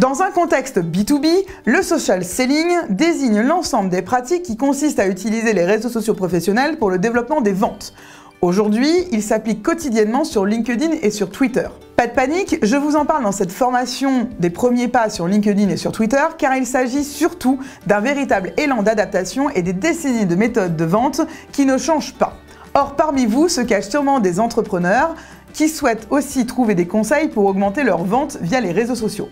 Dans un contexte B2B, le social selling désigne l'ensemble des pratiques qui consistent à utiliser les réseaux sociaux professionnels pour le développement des ventes. Aujourd'hui, il s'applique quotidiennement sur LinkedIn et sur Twitter. Pas de panique, je vous en parle dans cette formation des premiers pas sur LinkedIn et sur Twitter, car il s'agit surtout d'un véritable élan d'adaptation et des décennies de méthodes de vente qui ne changent pas. Or, parmi vous se cachent sûrement des entrepreneurs qui souhaitent aussi trouver des conseils pour augmenter leurs ventes via les réseaux sociaux.